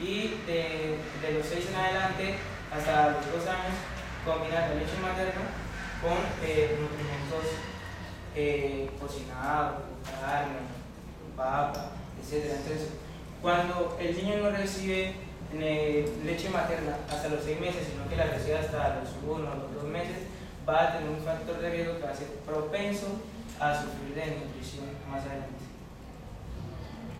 y de, de los 6 en adelante hasta los 2 años combinar la leche materna con eh, nutrimentos eh, cocinados, carne, papa, etc. Entonces, cuando el niño no recibe eh, leche materna hasta los 6 meses, sino que la recibe hasta los 1 o los 2 meses, va a tener un factor de riesgo que va a ser propenso a sufrir de nutrición más adelante.